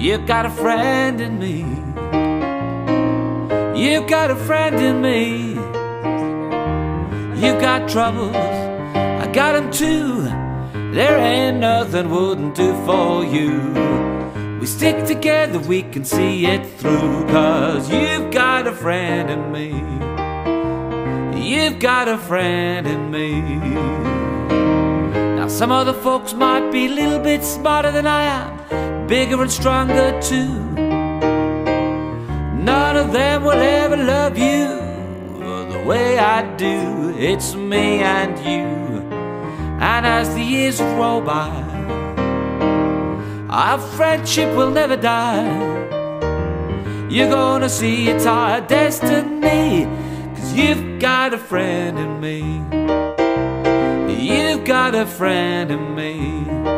You've got a friend in me. You've got a friend in me. You've got troubles, I got them too. There ain't nothing wouldn't do for you. We stick together, we can see it through. Cause you've got a friend in me. You've got a friend in me. Now, some other folks might be a little bit smarter than I am, bigger and stronger too. None of them will ever love you the way I do. It's me and you. And as the years roll by, our friendship will never die. You're gonna see it's our destiny. Cause you've got a friend in me. You've got a friend in me.